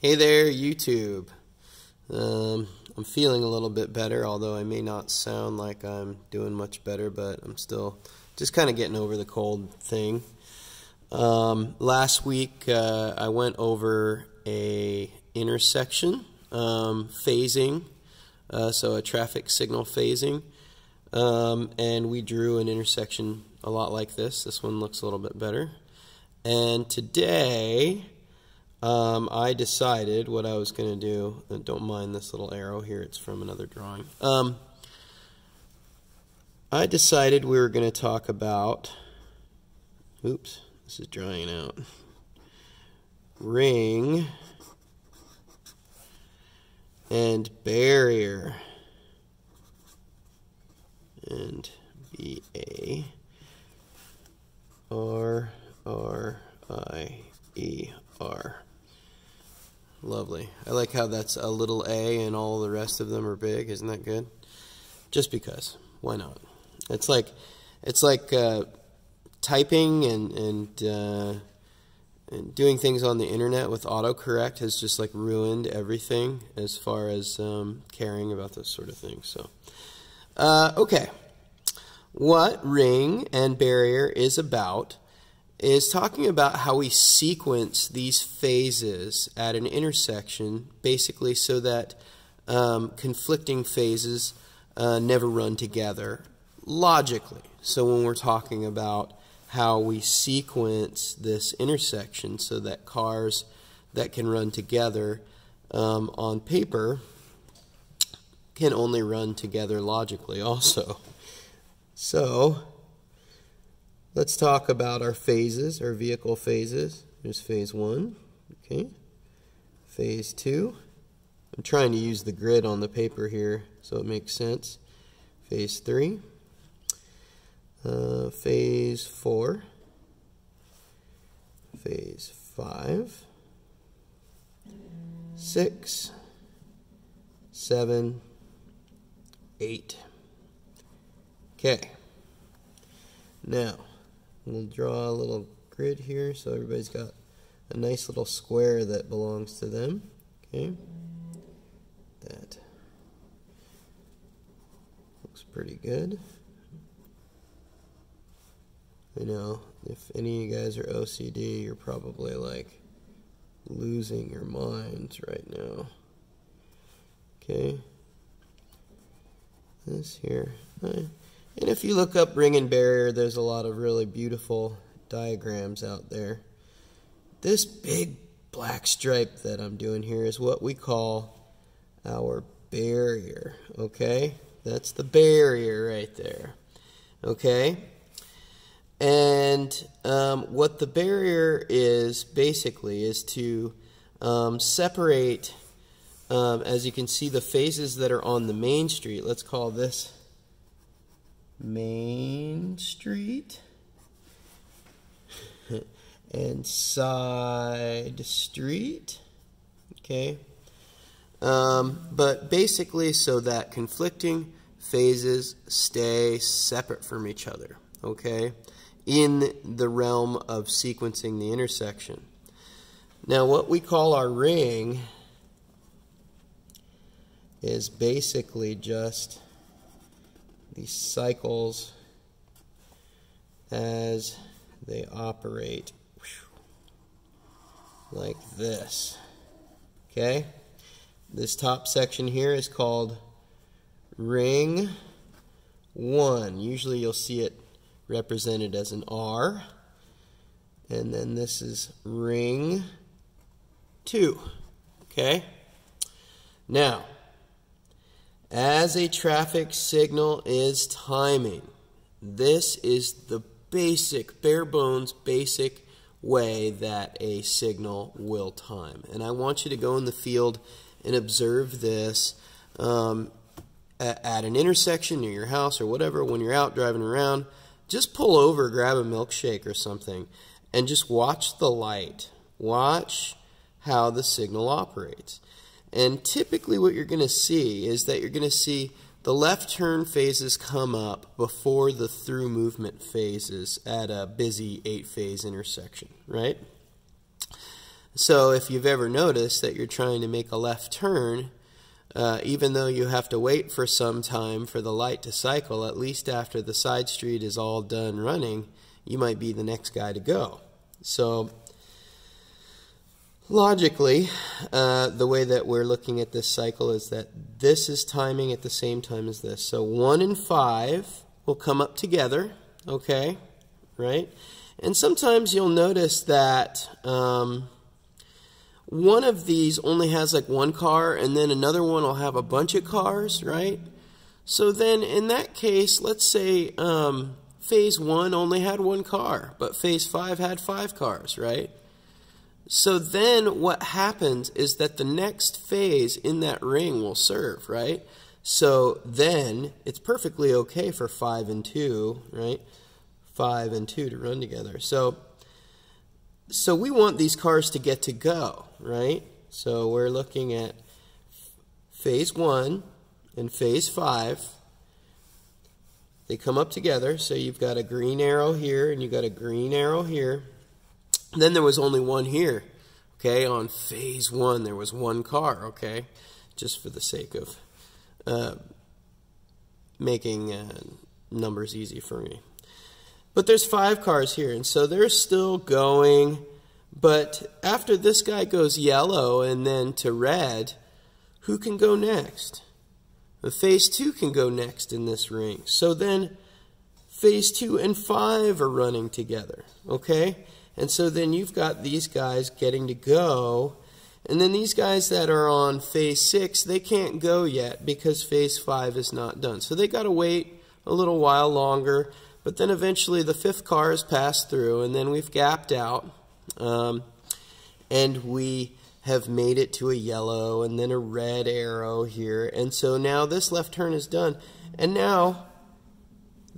Hey there, YouTube. Um, I'm feeling a little bit better, although I may not sound like I'm doing much better, but I'm still just kind of getting over the cold thing. Um, last week, uh, I went over a intersection um, phasing, uh, so a traffic signal phasing, um, and we drew an intersection a lot like this. This one looks a little bit better. And today, um, I decided what I was going to do. And don't mind this little arrow here, it's from another drawing. Um, I decided we were going to talk about. Oops, this is drying out. Ring and barrier. And B A R R I E R. Lovely. I like how that's a little a and all the rest of them are big. Isn't that good? Just because. Why not? It's like it's like uh, typing and and, uh, and doing things on the internet with autocorrect has just like ruined everything as far as um, caring about those sort of things. So, uh, okay, what ring and barrier is about is talking about how we sequence these phases at an intersection, basically so that um, conflicting phases uh, never run together logically. So when we're talking about how we sequence this intersection so that cars that can run together um, on paper can only run together logically also. So Let's talk about our phases, our vehicle phases. There's phase one, okay. Phase two. I'm trying to use the grid on the paper here so it makes sense. Phase three. Uh, phase four. Phase five. Six. Seven. Eight. Okay. Now, We'll draw a little grid here so everybody's got a nice little square that belongs to them. Okay, that looks pretty good. I know if any of you guys are OCD, you're probably like losing your minds right now. Okay, this here. And if you look up ring and barrier, there's a lot of really beautiful diagrams out there. This big black stripe that I'm doing here is what we call our barrier, okay? That's the barrier right there, okay? And um, what the barrier is basically is to um, separate, um, as you can see, the phases that are on the main street. Let's call this Main Street and side street. Okay. Um, but basically, so that conflicting phases stay separate from each other. Okay. In the realm of sequencing the intersection. Now, what we call our ring is basically just these cycles as they operate like this. Okay? This top section here is called ring 1. Usually you'll see it represented as an R. And then this is ring 2. Okay? Now, as a traffic signal is timing. This is the basic, bare bones, basic way that a signal will time. And I want you to go in the field and observe this um, at, at an intersection near your house or whatever when you're out driving around. Just pull over, grab a milkshake or something, and just watch the light. Watch how the signal operates. And typically what you're going to see is that you're going to see the left turn phases come up before the through movement phases at a busy eight phase intersection, right? So if you've ever noticed that you're trying to make a left turn, uh, even though you have to wait for some time for the light to cycle, at least after the side street is all done running, you might be the next guy to go. So logically, uh, the way that we're looking at this cycle is that this is timing at the same time as this. So 1 and 5 will come up together, okay, right? And sometimes you'll notice that um, one of these only has like one car and then another one will have a bunch of cars, right? So then in that case, let's say um, phase one only had one car, but phase five had five cars, right? So then what happens is that the next phase in that ring will serve, right? So then it's perfectly okay for five and two, right? Five and two to run together. So so we want these cars to get to go, right? So we're looking at phase one and phase five. They come up together, so you've got a green arrow here and you've got a green arrow here. Then there was only one here, okay? On phase one, there was one car, okay? Just for the sake of uh, making uh, numbers easy for me. But there's five cars here, and so they're still going. But after this guy goes yellow and then to red, who can go next? The phase two can go next in this ring. So then phase two and five are running together, okay? And so then you've got these guys getting to go. And then these guys that are on phase six, they can't go yet because phase five is not done. So they got to wait a little while longer. But then eventually the fifth car has passed through, and then we've gapped out, um, and we have made it to a yellow and then a red arrow here. And so now this left turn is done. And now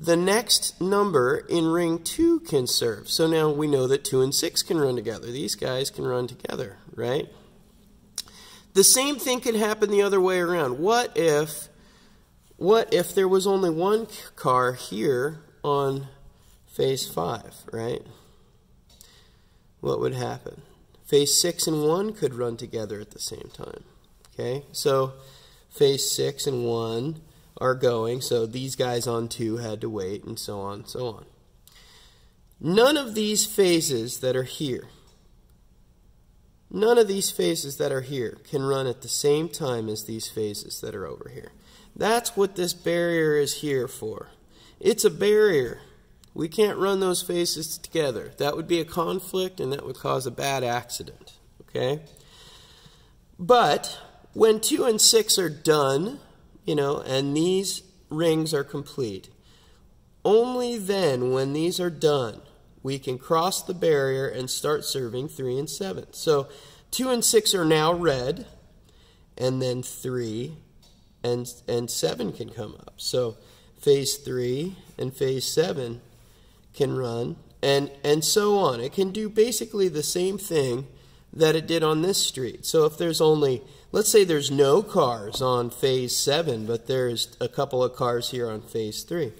the next number in ring 2 can serve. So now we know that 2 and 6 can run together. These guys can run together, right? The same thing could happen the other way around. What if what if there was only one car here on phase 5, right? What would happen? Phase 6 and 1 could run together at the same time. Okay, so phase 6 and 1 are going, so these guys on 2 had to wait, and so on and so on. None of these phases that are here, none of these phases that are here can run at the same time as these phases that are over here. That's what this barrier is here for. It's a barrier. We can't run those phases together. That would be a conflict and that would cause a bad accident. Okay? But when 2 and 6 are done, you know, and these rings are complete, only then, when these are done, we can cross the barrier and start serving 3 and 7. So 2 and 6 are now red, and then 3 and, and 7 can come up. So phase 3 and phase 7 can run, and, and so on. It can do basically the same thing that it did on this street. So if there's only, let's say there's no cars on phase 7, but there's a couple of cars here on phase 3.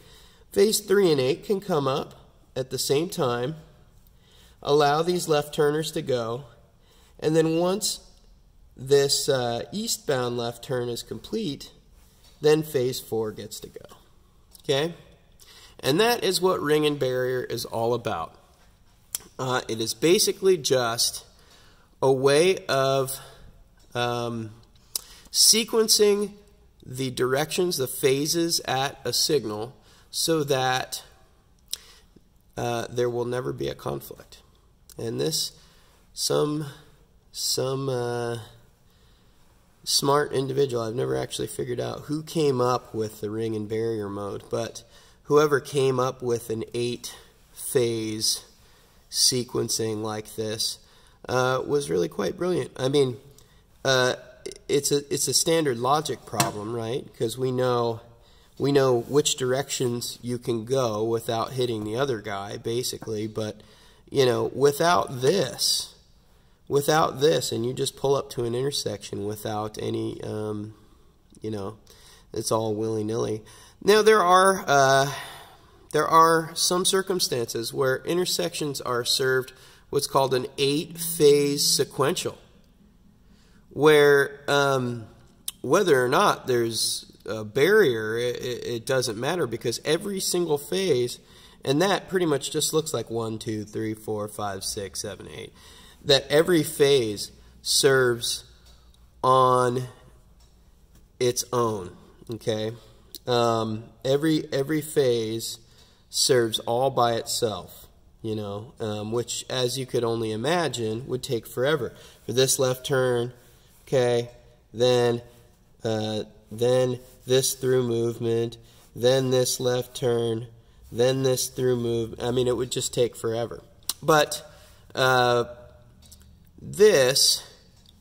Phase 3 and 8 can come up at the same time, allow these left turners to go, and then once this uh, eastbound left turn is complete, then phase 4 gets to go. Okay? And that is what ring and barrier is all about. Uh, it is basically just a way of um, sequencing the directions, the phases at a signal so that uh, there will never be a conflict. And this, some, some uh, smart individual, I've never actually figured out who came up with the ring and barrier mode, but whoever came up with an eight phase sequencing like this uh, was really quite brilliant. I mean, uh, it's a it's a standard logic problem, right? Because we know we know which directions you can go without hitting the other guy, basically. But you know, without this, without this, and you just pull up to an intersection without any, um, you know, it's all willy nilly. Now there are uh, there are some circumstances where intersections are served what's called an eight phase sequential, where um, whether or not there's a barrier, it, it, doesn't matter because every single phase, and that pretty much just looks like one, two, three, four, five, six, seven, eight, that every phase serves on its own. Okay, um, every every phase serves all by itself. You know, um, which, as you could only imagine, would take forever. For this left turn, okay, then uh, then this through movement, then this left turn, then this through move. I mean, it would just take forever. But uh, this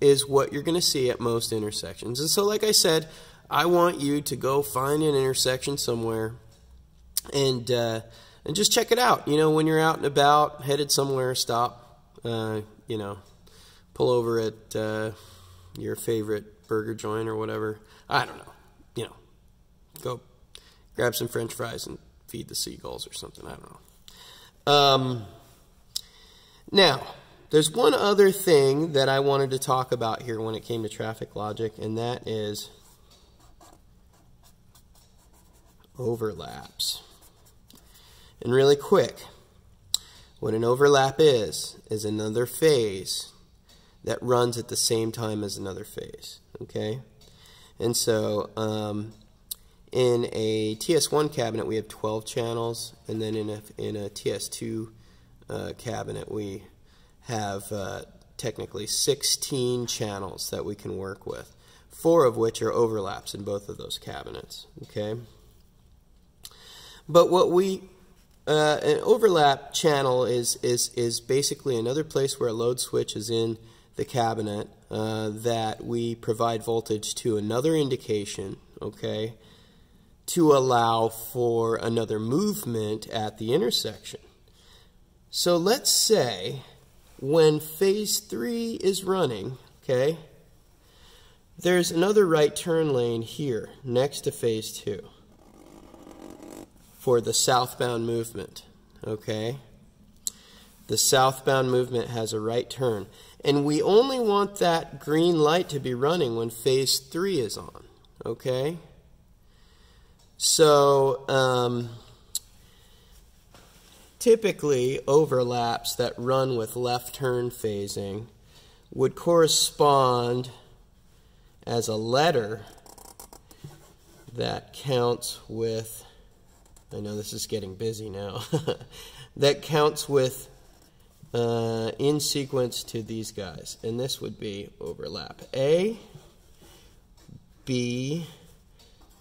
is what you're going to see at most intersections. And so, like I said, I want you to go find an intersection somewhere and uh, and just check it out. You know, when you're out and about, headed somewhere, stop. Uh, you know, pull over at uh, your favorite burger joint or whatever. I don't know. You know, go grab some French fries and feed the seagulls or something. I don't know. Um, now, there's one other thing that I wanted to talk about here when it came to traffic logic, and that is overlaps. And really quick, what an overlap is, is another phase that runs at the same time as another phase, okay? And so um, in a TS1 cabinet, we have 12 channels, and then in a, in a TS2 uh, cabinet, we have uh, technically 16 channels that we can work with, four of which are overlaps in both of those cabinets. Okay. But what we uh, an overlap channel is is is basically another place where a load switch is in the cabinet uh, that we provide voltage to another indication. Okay to allow for another movement at the intersection. So let's say when phase three is running, okay, there's another right turn lane here next to phase two for the southbound movement, okay? The southbound movement has a right turn. And we only want that green light to be running when phase three is on, okay? So, um, typically overlaps that run with left turn phasing would correspond as a letter that counts with, I know this is getting busy now, that counts with uh, in sequence to these guys. And this would be overlap A, B,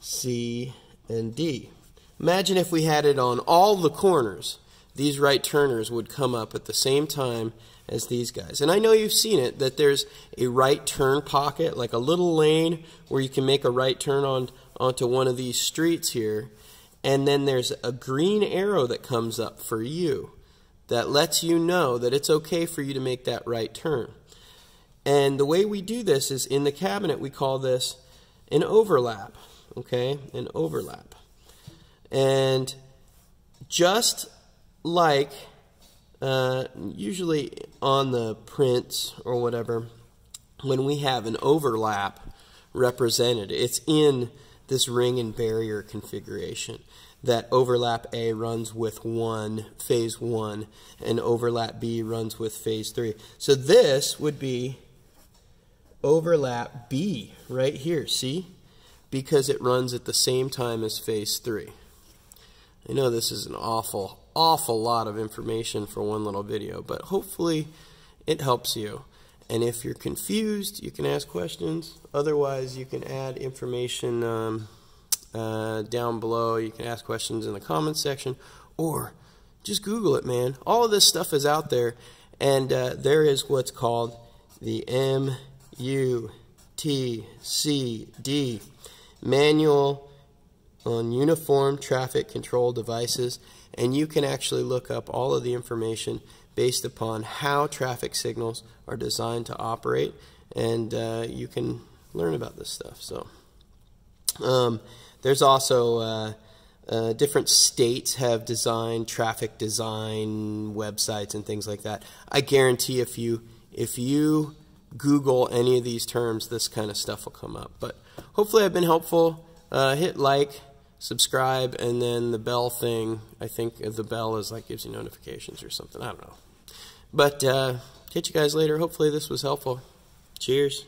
C, and D. Imagine if we had it on all the corners these right turners would come up at the same time as these guys. And I know you've seen it, that there's a right turn pocket, like a little lane where you can make a right turn on onto one of these streets here. And then there's a green arrow that comes up for you that lets you know that it's okay for you to make that right turn. And the way we do this is in the cabinet, we call this an overlap, okay? An overlap. And just like uh, usually on the prints or whatever, when we have an overlap represented, it's in this ring and barrier configuration. That overlap A runs with 1, phase 1, and overlap B runs with phase 3. So this would be overlap B right here, see? Because it runs at the same time as phase 3. I know this is an awful, awful lot of information for one little video, but hopefully it helps you. And if you're confused, you can ask questions. Otherwise, you can add information um, uh, down below. You can ask questions in the comments section, or just Google it, man. All of this stuff is out there, and uh, there is what's called the MUTCD Manual on Uniform Traffic Control Devices and you can actually look up all of the information based upon how traffic signals are designed to operate, and uh, you can learn about this stuff. So um, there's also uh, uh, different states have design, traffic design websites and things like that. I guarantee if you if you Google any of these terms, this kind of stuff will come up. But hopefully, I've been helpful. Uh, hit like, subscribe, and then the bell thing. I think the bell is like gives you notifications or something. I don't know. But uh, catch you guys later. Hopefully, this was helpful. Cheers.